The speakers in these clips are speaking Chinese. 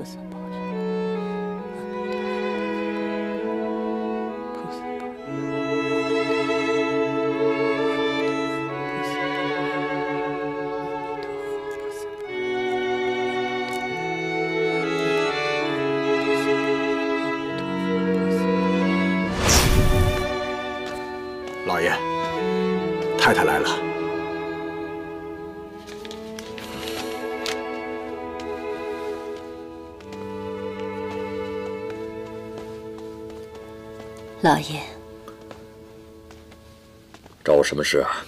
菩萨保 老爷，找我什么事啊？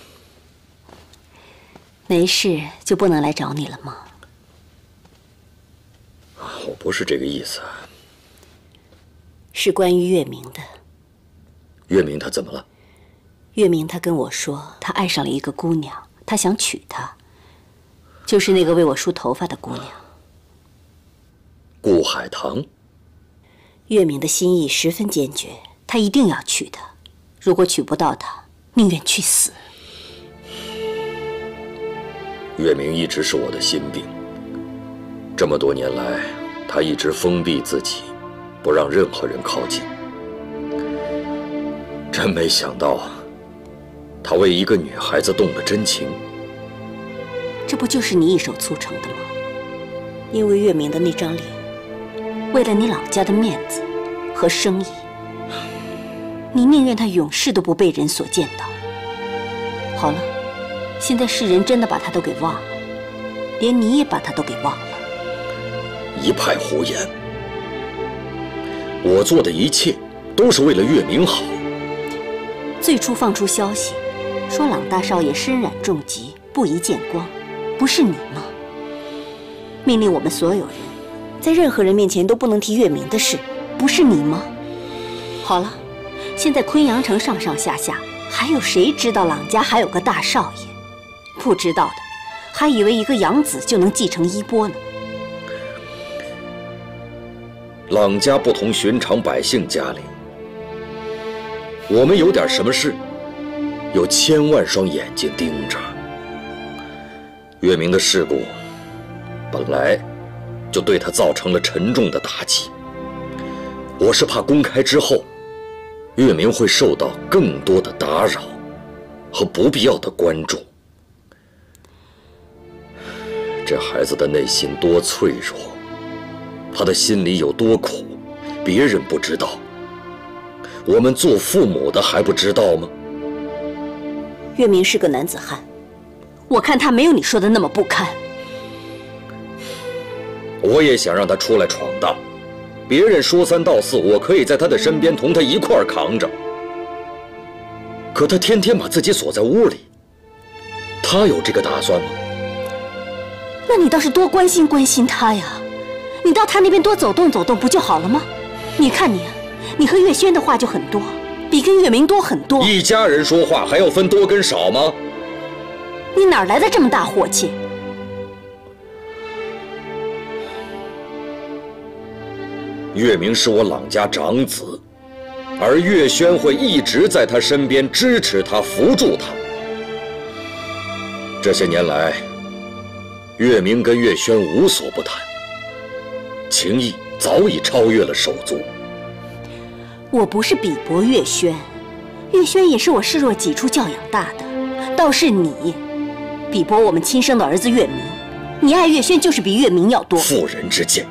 没事就不能来找你了吗？我不是这个意思。是关于月明的。月明他怎么了？月明他跟我说，他爱上了一个姑娘，他想娶她，就是那个为我梳头发的姑娘。顾海棠。月明的心意十分坚决，他一定要娶她。如果娶不到她，宁愿去死。月明一直是我的心病。这么多年来，他一直封闭自己，不让任何人靠近。真没想到，他为一个女孩子动了真情。这不就是你一手促成的吗？因为月明的那张脸，为了你老家的面子和生意，你宁愿他永世都不被人所见到。好了，现在世人真的把他都给忘了，连你也把他都给忘了。一派胡言！我做的一切都是为了月明好。最初放出消息，说朗大少爷身染重疾，不宜见光，不是你吗？命令我们所有人，在任何人面前都不能提月明的事，不是你吗？好了，现在昆阳城上上下下，还有谁知道朗家还有个大少爷？不知道的，还以为一个养子就能继承衣钵呢。朗家不同寻常百姓家里，我们有点什么事，有千万双眼睛盯着。月明的事故，本来就对他造成了沉重的打击。我是怕公开之后，月明会受到更多的打扰和不必要的关注。这孩子的内心多脆弱。他的心里有多苦，别人不知道，我们做父母的还不知道吗？月明是个男子汉，我看他没有你说的那么不堪。我也想让他出来闯荡，别人说三道四，我可以在他的身边同他一块儿扛着。可他天天把自己锁在屋里，他有这个打算吗？那你倒是多关心关心他呀。你到他那边多走动走动不就好了吗？你看你，你和月轩的话就很多，比跟月明多很多。一家人说话还要分多跟少吗？你哪来的这么大火气？月明是我朗家长子，而月轩会一直在他身边支持他、扶助他。这些年来，月明跟月轩无所不谈。情谊早已超越了手足。我不是鄙薄月轩，月轩也是我视若己出教养大的，倒是你，鄙薄我们亲生的儿子月明。你爱月轩就是比月明要多。妇人之见。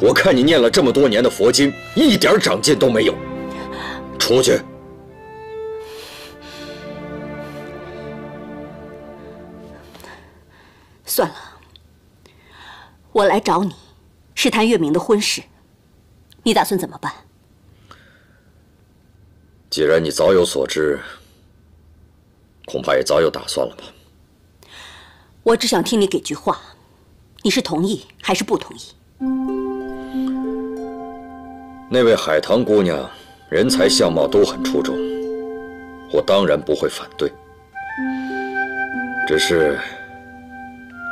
我看你念了这么多年的佛经，一点长进都没有。出去。算了，我来找你。是谈月明的婚事，你打算怎么办？既然你早有所知，恐怕也早有打算了吧？我只想听你给句话，你是同意还是不同意？那位海棠姑娘人才相貌都很出众，我当然不会反对。只是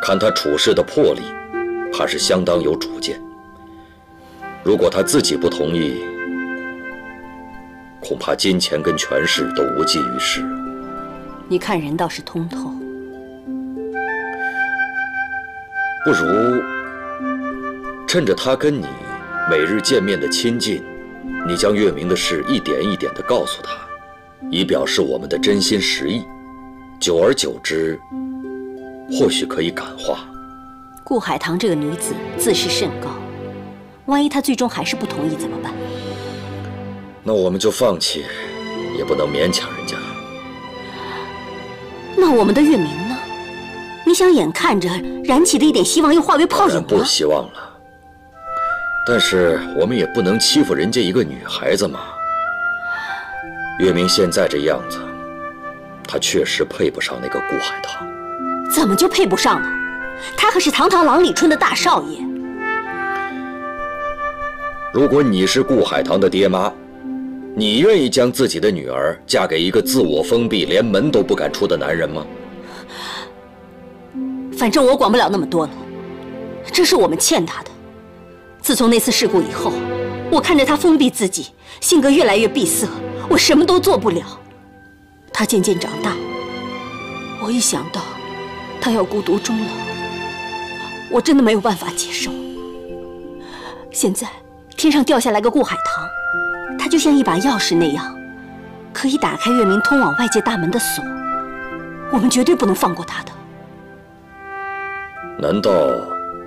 看她处事的魄力。还是相当有主见。如果她自己不同意，恐怕金钱跟权势都无济于事。你看人倒是通透。不如趁着他跟你每日见面的亲近，你将月明的事一点一点地告诉他，以表示我们的真心实意。久而久之，或许可以感化。顾海棠这个女子自视甚高，万一她最终还是不同意怎么办？那我们就放弃，也不能勉强人家。那我们的月明呢？你想眼看着燃起的一点希望又化为泡影了？不希望了。但是我们也不能欺负人家一个女孩子嘛。月明现在这样子，他确实配不上那个顾海棠。怎么就配不上呢？他可是堂堂郎里春的大少爷。如果你是顾海棠的爹妈，你愿意将自己的女儿嫁给一个自我封闭、连门都不敢出的男人吗？反正我管不了那么多了。这是我们欠他的。自从那次事故以后，我看着他封闭自己，性格越来越闭塞，我什么都做不了。他渐渐长大，我一想到他要孤独终老，我真的没有办法接受。现在天上掉下来个顾海棠，他就像一把钥匙那样，可以打开月明通往外界大门的锁。我们绝对不能放过他的。难道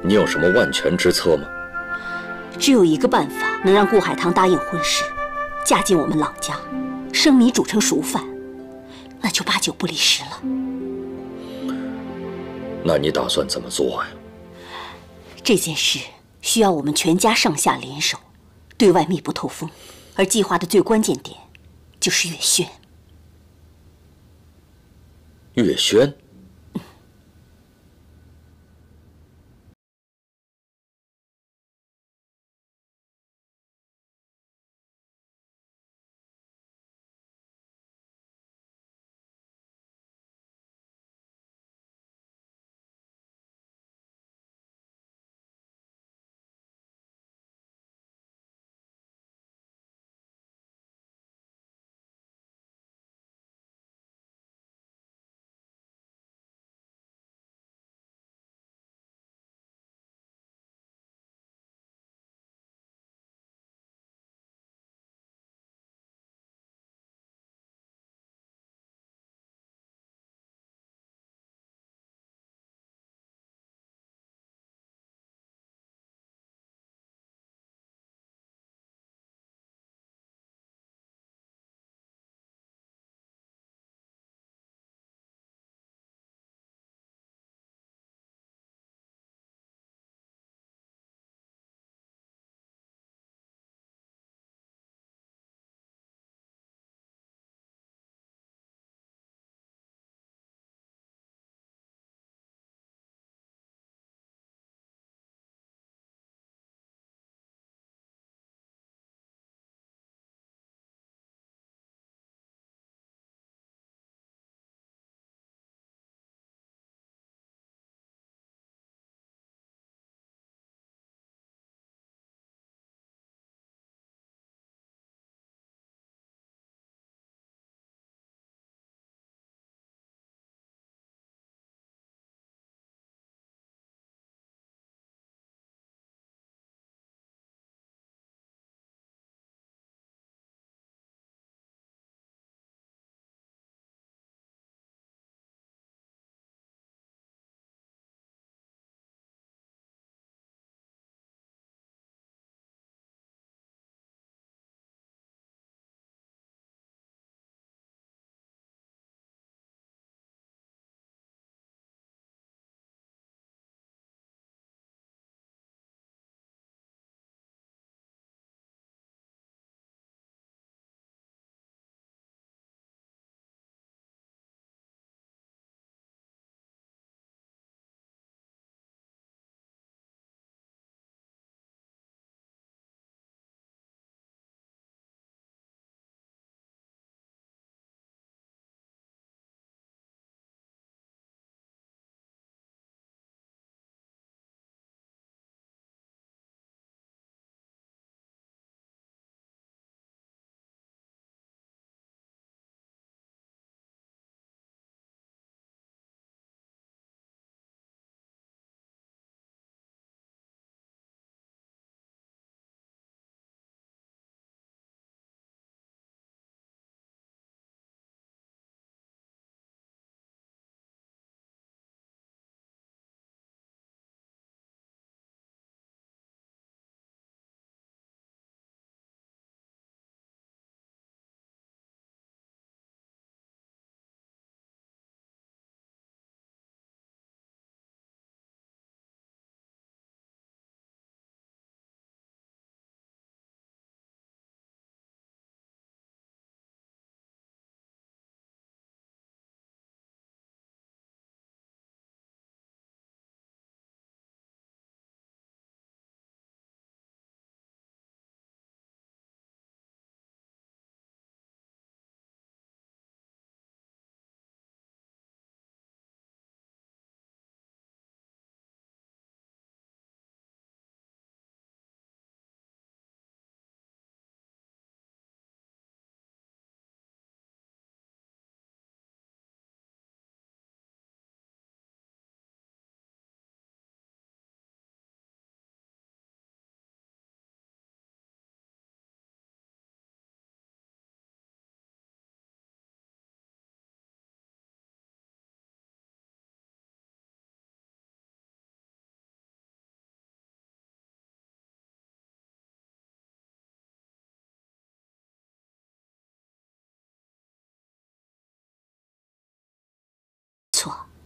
你有什么万全之策吗？只有一个办法能让顾海棠答应婚事，嫁进我们郎家，生米煮成熟饭，那就八九不离十了。那你打算怎么做呀？这件事需要我们全家上下联手，对外密不透风。而计划的最关键点，就是月轩。月轩。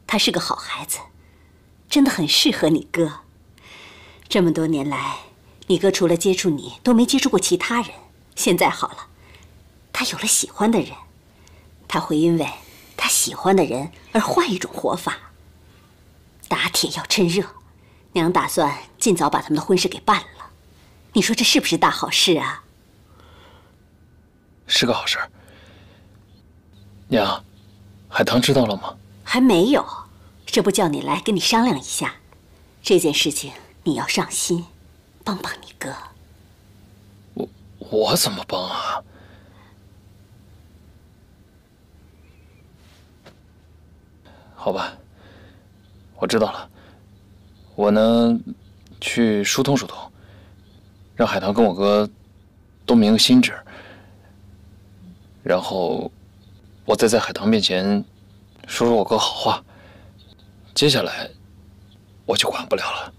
他是个好孩子，真的很适合你哥。这么多年来，你哥除了接触你，都没接触过其他人。现在好了，他有了喜欢的人，他会因为他喜欢的人而换一种活法。打铁要趁热，娘打算尽早把他们的婚事给办了。你说这是不是大好事啊？是个好事。娘，海棠知道了吗？还没有，这不叫你来跟你商量一下，这件事情你要上心，帮帮你哥。我我怎么帮啊？好吧，我知道了。我呢，去疏通疏通，让海棠跟我哥都明个心志，然后我再在海棠面前说说我哥好话。接下来我就管不了了。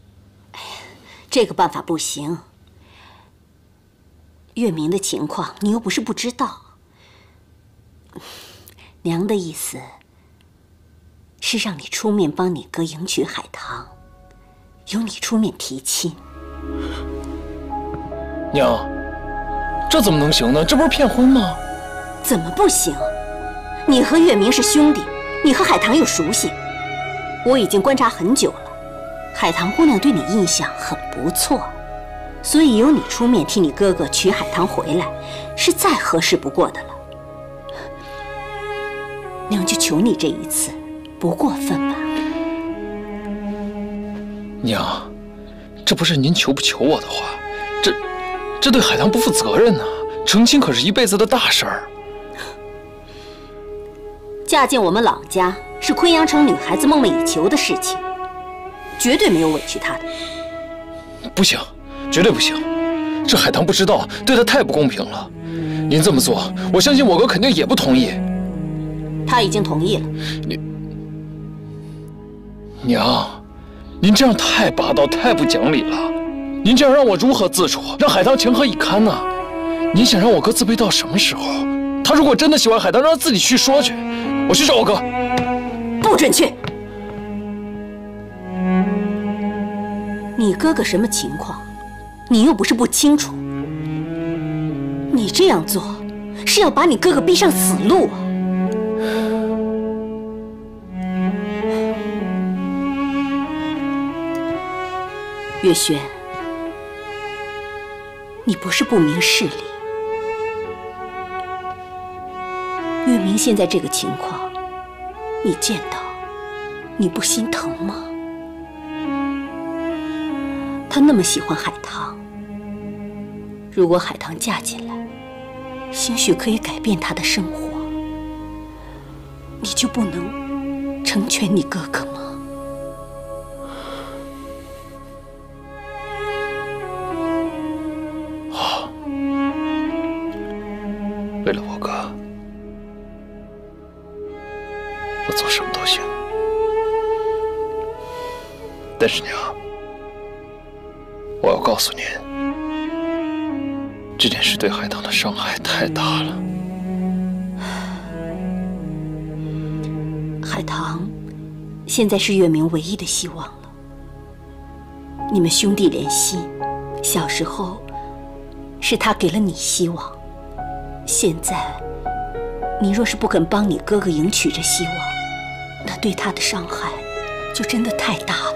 这个办法不行。月明的情况你又不是不知道，娘的意思是让你出面帮你哥迎娶海棠，由你出面提亲。娘，这怎么能行呢？这不是骗婚吗？怎么不行？你和月明是兄弟，你和海棠又熟悉，我已经观察很久了，海棠姑娘对你印象很不错。所以由你出面替你哥哥娶海棠回来，是再合适不过的了。娘就求你这一次，不过分吧？娘，这不是您求不求我的话，这这对海棠不负责任呐！成亲可是一辈子的大事儿。嫁进我们朗家是昆阳城女孩子梦寐以求的事情，绝对没有委屈她的。不行。绝对不行！这海棠不知道，对她太不公平了。您这么做，我相信我哥肯定也不同意。他已经同意了。你娘，您这样太霸道，太不讲理了。您这样让我如何自处，让海棠情何以堪呢？您想让我哥自卑到什么时候？他如果真的喜欢海棠，让他自己去说去。我去找我哥。不准去！你哥哥什么情况？你又不是不清楚，你这样做是要把你哥哥逼上死路啊！月轩，你不是不明事理，明现在这个情况，你见到，你不心疼吗？他那么喜欢海棠，如果海棠嫁进来，兴许可以改变他的生活，你就不能成全你哥哥吗？但是娘。我要告诉您，这件事对海棠的伤害太大了。海棠现在是月明唯一的希望了。你们兄弟连心，小时候是他给了你希望，现在你若是不肯帮你哥哥迎娶这希望，那对他的伤害就真的太大了。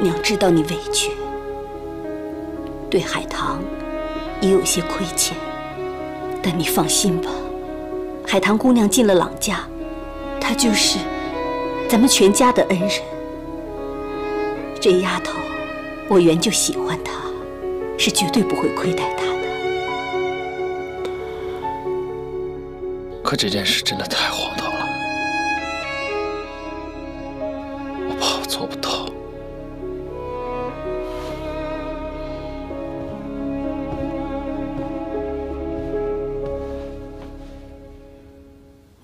娘知道你委屈，对海棠也有些亏欠，但你放心吧，海棠姑娘进了朗家，她就是咱们全家的恩人。这丫头，我原就喜欢她，是绝对不会亏待她的。可这件事真的太荒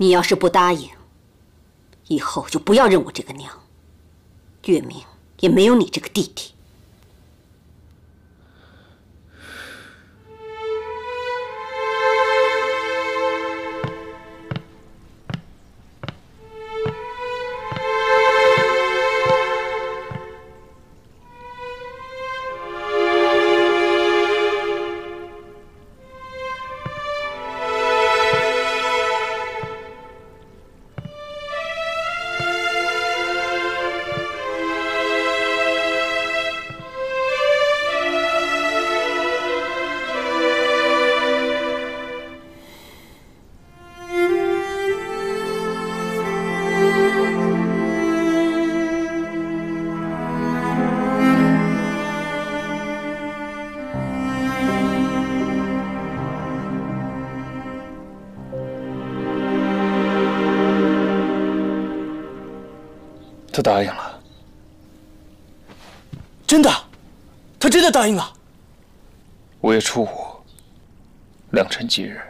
你要是不答应，以后就不要认我这个娘。月明也没有你这个弟弟。他答应了。真的？他真的答应了？五月初五，良辰吉日，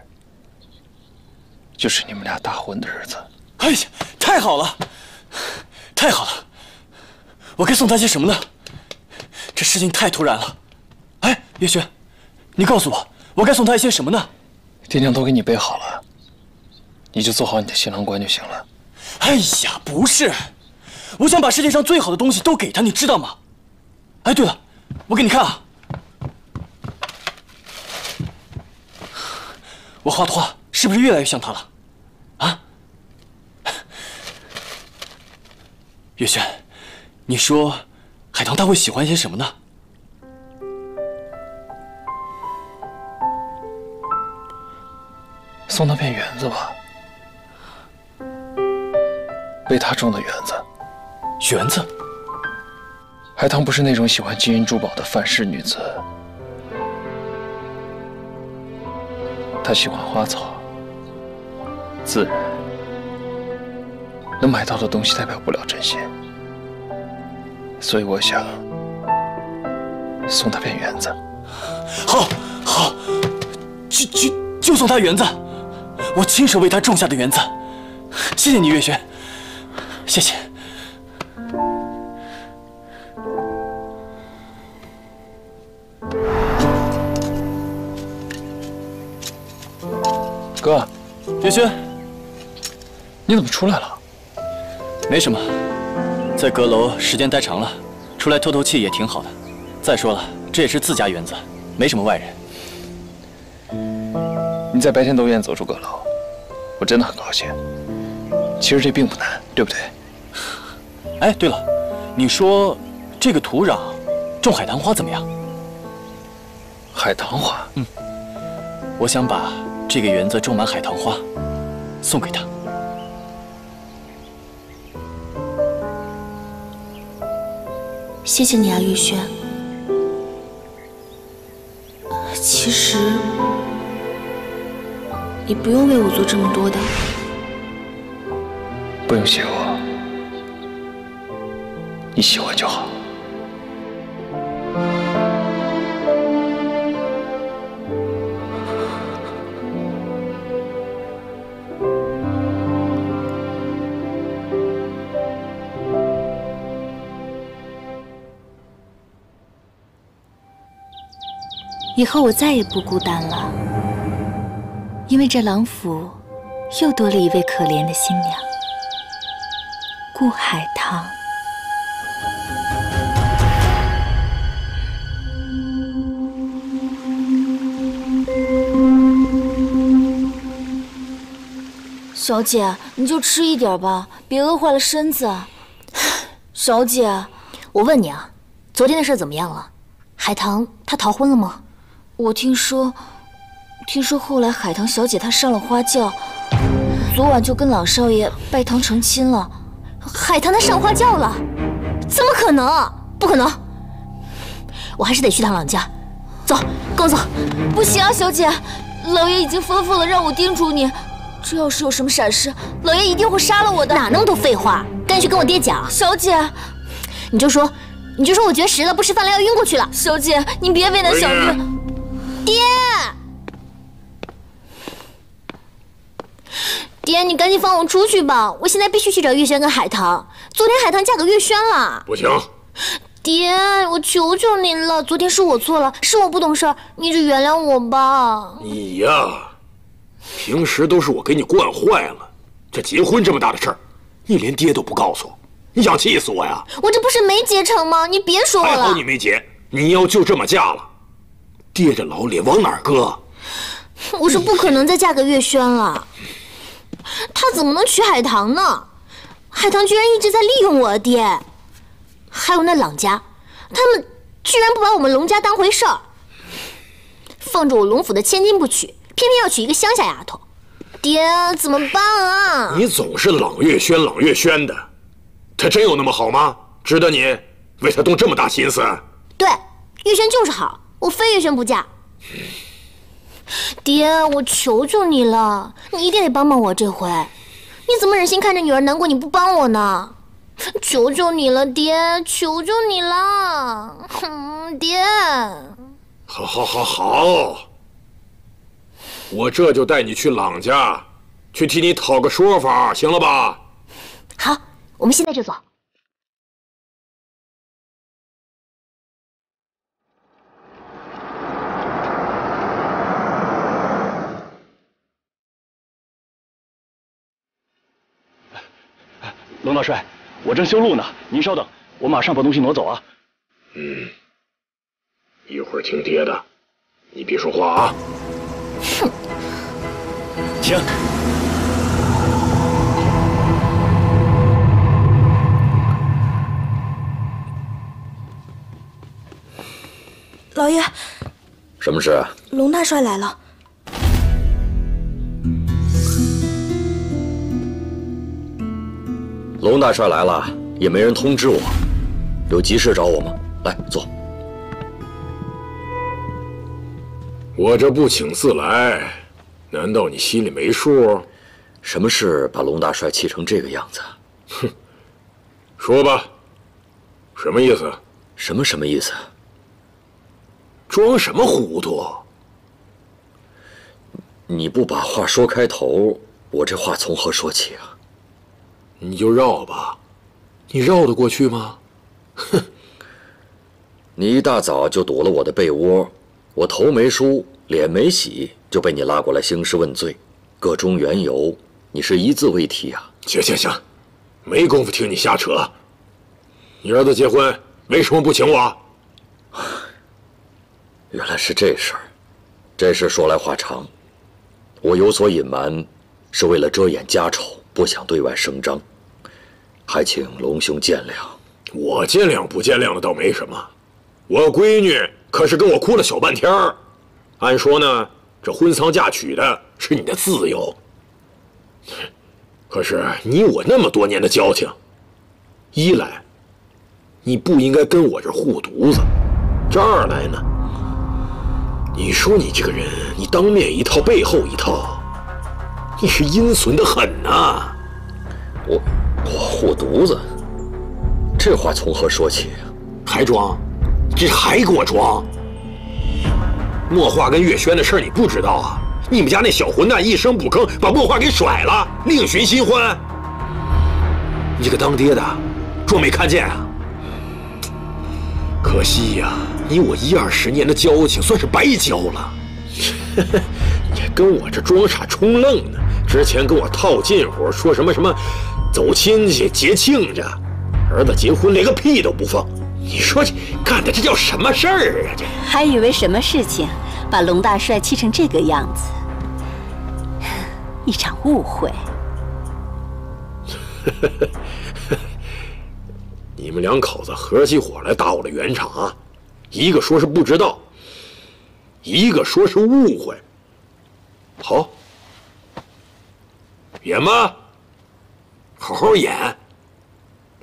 就是你们俩大婚的日子。哎呀，太好了，太好了！我该送他些什么呢？这事情太突然了。哎，叶轩，你告诉我，我该送他一些什么呢？爹娘都给你备好了，你就做好你的新郎官就行了。哎呀，不是，我想把世界上最好的东西都给他，你知道吗？哎，对了，我给你看啊，我画的画是不是越来越像他了？啊？月轩，你说海棠他会喜欢些什么呢？送他片园子吧，为他种的园子。园子？海棠不是那种喜欢金银珠宝的范式女子，她喜欢花草、自然。能买到的东西代表不了真心，所以我想送她片园子。好，好，就就就送她园子。我亲手为她种下的园子，谢谢你，月轩，谢谢。哥，月轩，你怎么出来了？没什么，在阁楼时间待长了，出来透透气也挺好的。再说了，这也是自家园子，没什么外人。你在白天都愿意走出阁楼，我真的很高兴。其实这并不难，对不对？哎，对了，你说这个土壤种海棠花怎么样？海棠花，嗯，我想把这个园子种满海棠花，送给他。谢谢你啊，玉轩。其实你不用为我做这么多的。不用谢我，你喜欢就好。以后我再也不孤单了，因为这郎府又多了一位可怜的新娘——顾海棠。小姐，你就吃一点吧，别饿坏了身子。小姐，我问你啊，昨天的事怎么样了？海棠她逃婚了吗？我听说，听说后来海棠小姐她上了花轿，昨晚就跟朗少爷拜堂成亲了。海棠她上花轿了？怎么可能？不可能！我还是得去趟朗家。走，跟我走。不行啊，小姐，老爷已经吩咐了，让我叮嘱你，这要是有什么闪失，老爷一定会杀了我的。哪那么多废话？赶紧去跟我爹讲。小姐，你就说，你就说我绝食了，不吃饭了，要晕过去了。小姐，您别为难小玉。爹，爹，你赶紧放我出去吧！我现在必须去找月轩跟海棠。昨天海棠嫁给月轩了，不行。爹，我求求您了，昨天是我错了，是我不懂事，你就原谅我吧。你呀，平时都是我给你惯坏了，这结婚这么大的事儿，你连爹都不告诉我，你想气死我呀？我这不是没结成吗？你别说我了。还好你没结，你要就这么嫁了。爹这老脸往哪儿搁？我是不可能再嫁给月轩了，他怎么能娶海棠呢？海棠居然一直在利用我爹，还有那朗家，他们居然不把我们龙家当回事儿，放着我龙府的千金不娶，偏偏要娶一个乡下丫头，爹怎么办啊？你总是朗月轩朗月轩的，他真有那么好吗？值得你为他动这么大心思？对，月轩就是好。我非月轩不嫁，爹，我求求你了，你一定得帮帮我这回。你怎么忍心看着女儿难过你不帮我呢？求求你了，爹，求求你了，爹！好，好，好，好，我这就带你去朗家，去替你讨个说法，行了吧？好，我们现在就走。龙大帅，我正修路呢，您稍等，我马上把东西挪走啊。嗯，一会儿听爹的，你别说话啊。哼，请。老爷，什么事？龙大帅来了。龙大帅来了，也没人通知我，有急事找我吗？来坐。我这不请自来，难道你心里没数？什么事把龙大帅气成这个样子？哼，说吧，什么意思？什么什么意思？装什么糊涂？你不把话说开头，我这话从何说起啊？你就绕吧，你绕得过去吗？哼！你一大早就堵了我的被窝，我头没梳，脸没洗，就被你拉过来兴师问罪，个中缘由，你是一字未提啊！行行行，没工夫听你瞎扯。你儿子结婚为什么不请我？原来是这事儿，这事说来话长，我有所隐瞒，是为了遮掩家丑，不想对外声张。还请龙兄见谅。我见谅不见谅的倒没什么，我闺女可是跟我哭了小半天儿。按说呢，这婚丧嫁娶的是你的自由。可是你我那么多年的交情，一来你不应该跟我这护犊子；这二来呢，你说你这个人，你当面一套，背后一套，你是阴损的很呐。我。我护犊子，这话从何说起？还装？这还给我装？墨画跟月轩的事你不知道啊？你们家那小混蛋一声不吭把墨画给甩了，另寻新欢。你个当爹的，装没看见啊？可惜呀，你我一二十年的交情算是白交了。你还跟我这装傻充愣呢？之前跟我套近乎，说什么什么？走亲戚结亲家，儿子结婚连个屁都不放，你说这干的这叫什么事儿啊？这还以为什么事情把龙大帅气成这个样子？一场误会。你们两口子合起伙来打我的圆场啊，一个说是不知道，一个说是误会。好，演吧。好好演，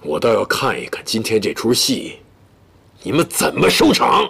我倒要看一看今天这出戏，你们怎么收场。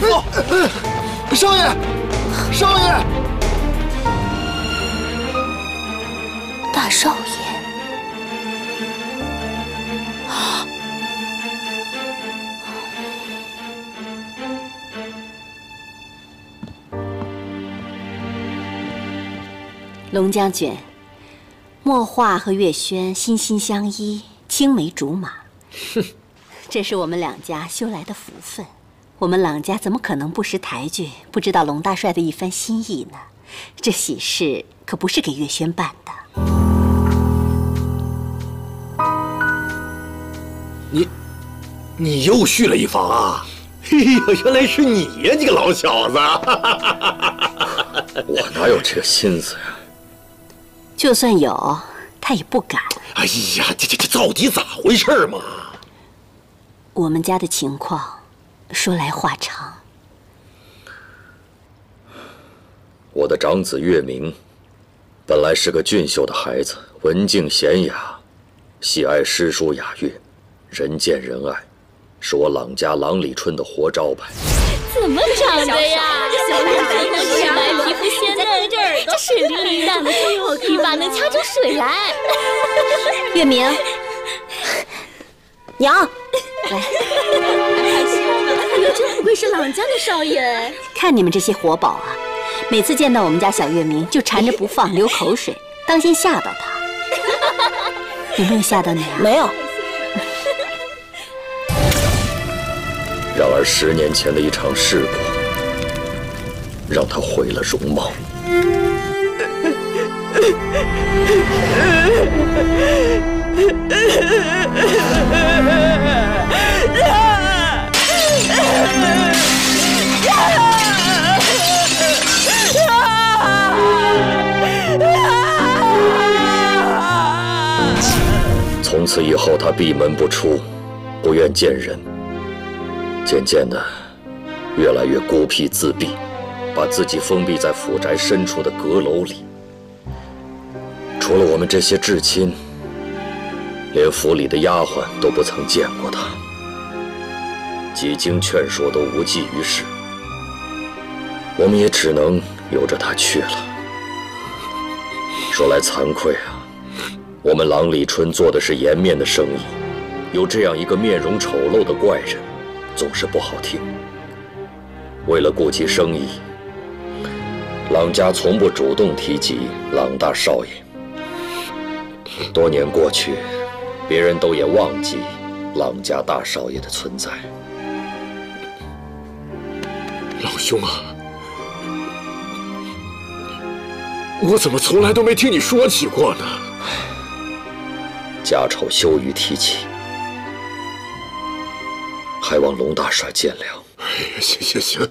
了，我要找大夫。少爷，少爷，大少爷。龙将军，墨画和月轩心心相依，青梅竹马。哼，这是我们两家修来的福分。我们朗家怎么可能不识抬举，不知道龙大帅的一番心意呢？这喜事可不是给月轩办的。你，你又续了一房啊？哎呀，原来是你呀，你个老小子！我哪有这个心思呀？就算有，他也不敢。哎呀，这这这到底咋回事嘛？我们家的情况，说来话长。我的长子月明，本来是个俊秀的孩子，文静娴雅，喜爱诗书雅乐，人见人爱，是我朗家朗里春的活招牌。怎么长的呀？这小脸蛋能吃白，皮肤鲜嫩，这耳朵水灵灵的，一把能掐出水来。月明，娘，来。哎呦，真不愧是朗家的少爷。看你们这些活宝啊，每次见到我们家小月明就缠着不放，流口水，当心吓到他。有没有吓到你啊？没有。然而十年前的一场事故，让他毁了容貌。从此以后，他闭门不出，不愿见人。渐渐的，越来越孤僻自闭，把自己封闭在府宅深处的阁楼里。除了我们这些至亲，连府里的丫鬟都不曾见过他。几经劝说都无济于事，我们也只能由着他去了。说来惭愧啊，我们郎里春做的是颜面的生意，有这样一个面容丑陋的怪人，总是不好听。为了顾及生意，郎家从不主动提及郎大少爷。多年过去，别人都也忘记郎家大少爷的存在。老兄啊，我怎么从来都没听你说起过呢？家丑羞于提起，还望龙大帅见谅。哎呀，行行行，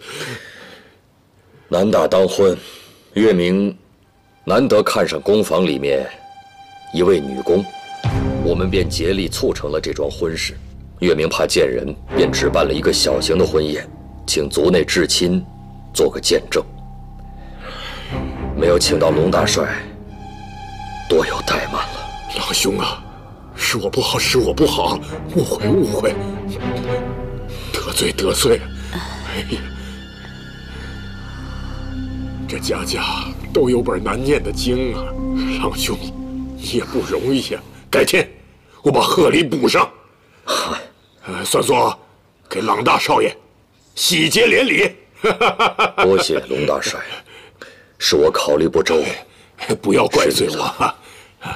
男大当婚，月明难得看上工坊里面一位女工，我们便竭力促成了这桩婚事。月明怕见人，便只办了一个小型的婚宴。请族内至亲做个见证，没有请到龙大帅，多有怠慢了。老兄啊，是我不好，是我不好，误会误会，得罪得罪。哎呀，这家家都有本难念的经啊，老兄，你也不容易呀。改天我把贺礼补上。呃，算作给郎大少爷。喜结连理，多谢龙大帅，是我考虑不周，不要怪罪我。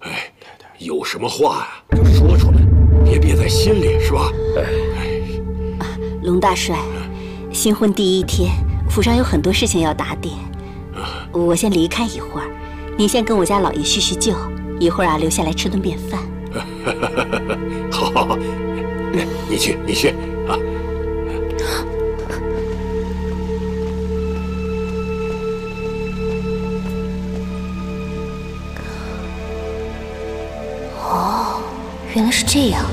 哎，有什么话呀，就说出来，别憋在心里，是吧？哎，龙大帅，新婚第一天，府上有很多事情要打点，我先离开一会儿，您先跟我家老爷叙叙旧，一会儿啊留下来吃顿便饭。好，好，好。你去，你去啊！哦，原来是这样。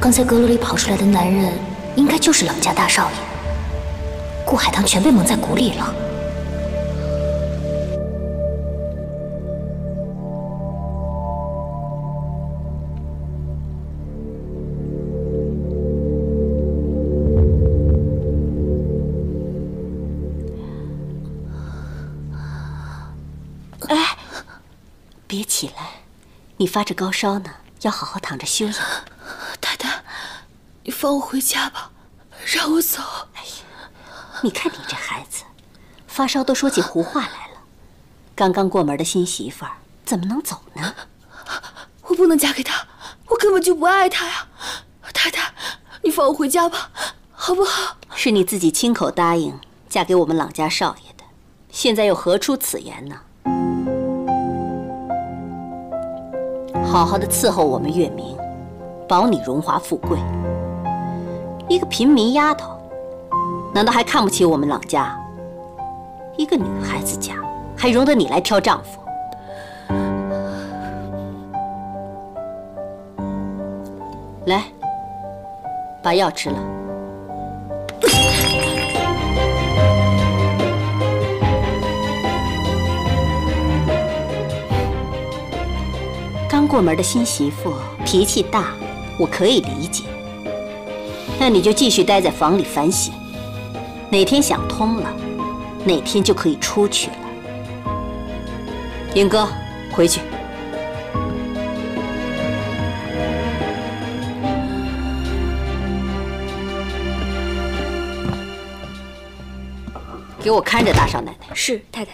刚才阁楼里跑出来的男人应该就是冷家大少爷。顾海棠全被蒙在鼓里了。你发着高烧呢，要好好躺着休养。太太，你放我回家吧，让我走。哎呀，你看你这孩子，发烧都说起胡话来了。刚刚过门的新媳妇儿怎么能走呢？我不能嫁给他，我根本就不爱他呀。太太，你放我回家吧，好不好？是你自己亲口答应嫁给我们朗家少爷的，现在又何出此言呢？好好的伺候我们月明，保你荣华富贵。一个平民丫头，难道还看不起我们朗家？一个女孩子家，还容得你来挑丈夫？来，把药吃了。过门的新媳妇脾气大，我可以理解。那你就继续待在房里反省，哪天想通了，哪天就可以出去了。英哥，回去。给我看着大少奶奶。是太太。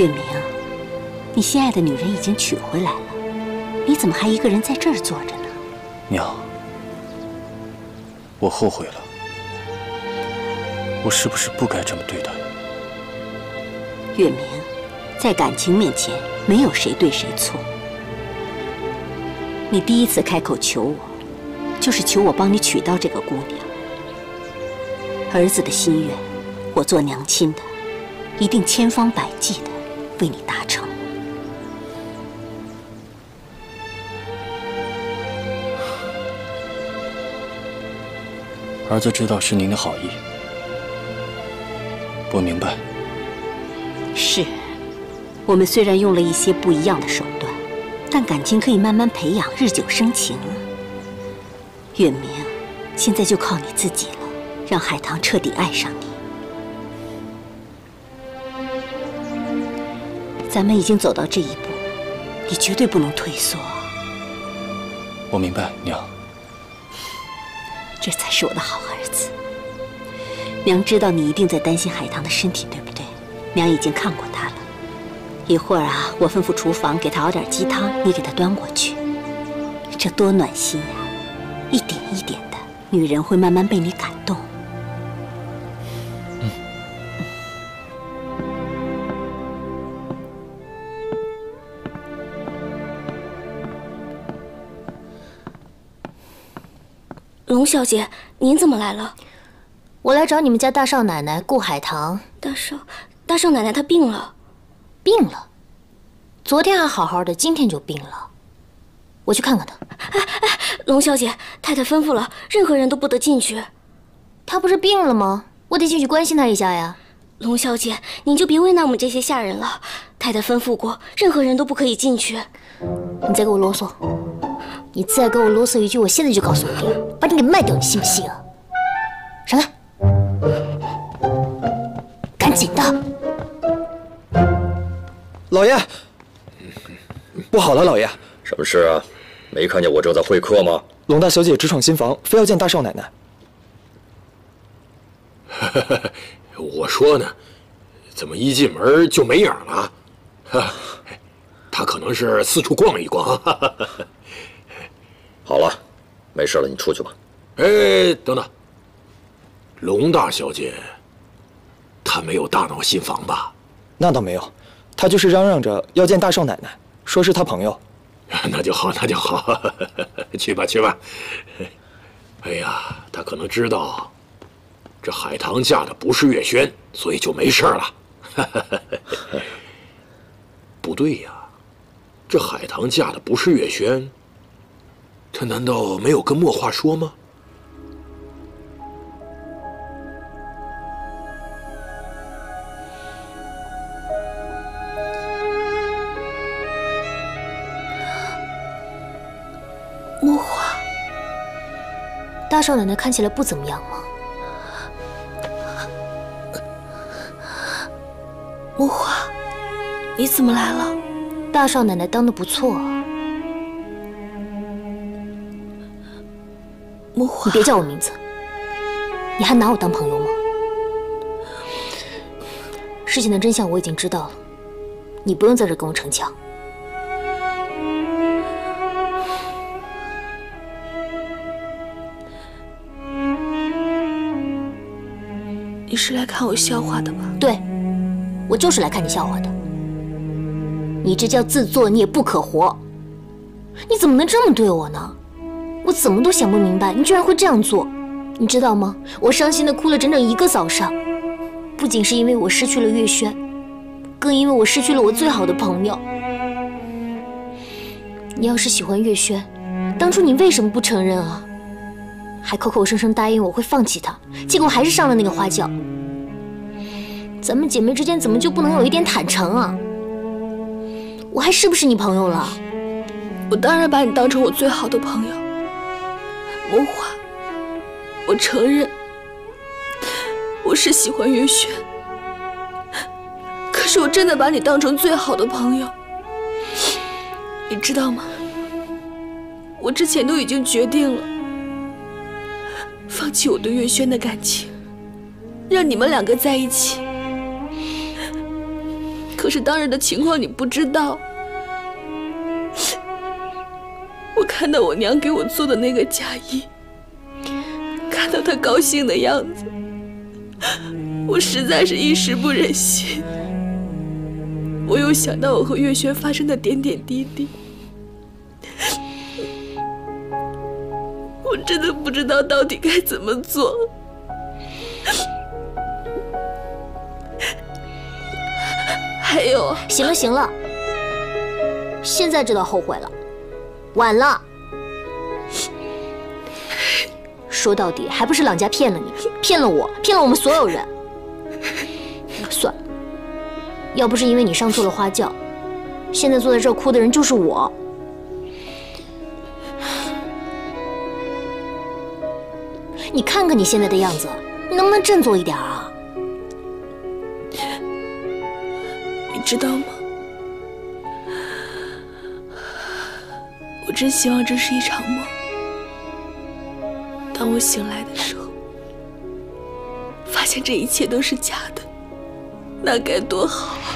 月明，你心爱的女人已经娶回来了，你怎么还一个人在这儿坐着呢？娘，我后悔了，我是不是不该这么对待？月明，在感情面前，没有谁对谁错。你第一次开口求我，就是求我帮你娶到这个姑娘。儿子的心愿，我做娘亲的，一定千方百计的为你达成。儿子知道是您的好意，我明白。是，我们虽然用了一些不一样的手段，但感情可以慢慢培养，日久生情。月明，现在就靠你自己了，让海棠彻底爱上你。咱们已经走到这一步，你绝对不能退缩。我明白，娘。这才是我的好儿子。娘知道你一定在担心海棠的身体，对不对？娘已经看过她了。一会儿啊，我吩咐厨房给她熬点鸡汤，你给她端过去。这多暖心呀！一点一点的，女人会慢慢被你感动。龙小姐，您怎么来了？我来找你们家大少奶奶顾海棠。大少，大少奶奶她病了，病了。昨天还好好的，今天就病了。我去看看她。哎哎，龙小姐，太太吩咐了，任何人都不得进去。她不是病了吗？我得进去关心她一下呀。龙小姐，您就别为难我们这些下人了。太太吩咐过，任何人都不可以进去。你再给我啰嗦。你再给我啰嗦一句，我现在就告诉我爹，把你给卖掉，你信不信啊？闪开，赶紧的！老爷，不好了，老爷，什么事啊？没看见我正在会客吗？龙大小姐直闯新房，非要见大少奶奶。我说呢，怎么一进门就没影了？她可能是四处逛一逛。好了，没事了，你出去吧。哎，等等，龙大小姐，她没有大闹新房吧？那倒没有，她就是嚷嚷着要见大少奶奶，说是她朋友。那就好，那就好，去吧，去吧。哎呀，他可能知道这海棠嫁的不是月轩，所以就没事了。不对呀，这海棠嫁的不是月轩，他难道没有跟墨画说吗？墨画，大少奶奶看起来不怎么样吗？墨画，你怎么来了？大少奶奶当的不错啊。你别叫我名字，你还拿我当朋友吗？事情的真相我已经知道了，你不用在这跟我逞强。你是来看我笑话的吧？对，我就是来看你笑话的。你这叫自作孽不可活！你怎么能这么对我呢？我怎么都想不明白，你居然会这样做。你知道吗？我伤心的哭了整整一个早上，不仅是因为我失去了月轩，更因为我失去了我最好的朋友。你要是喜欢月轩，当初你为什么不承认啊？还口口声声答应我会放弃他，结果还是上了那个花轿。咱们姐妹之间怎么就不能有一点坦诚啊？我还是不是你朋友了？我当然把你当成我最好的朋友。魔花，我承认我是喜欢月轩，可是我真的把你当成最好的朋友，你知道吗？我之前都已经决定了。放弃我对月轩的感情，让你们两个在一起。可是当日的情况你不知道，我看到我娘给我做的那个嫁衣，看到她高兴的样子，我实在是一时不忍心。我又想到我和月轩发生的点点滴滴。我真的不知道到底该怎么做。还有，行了行了，现在知道后悔了，晚了。说到底，还不是朗家骗了你，骗了我，骗了我们所有人。算了，要不是因为你上错了花轿，现在坐在这儿哭的人就是我。你看看你现在的样子，你能不能振作一点啊？你知道吗？我真希望这是一场梦。当我醒来的时候，发现这一切都是假的，那该多好啊！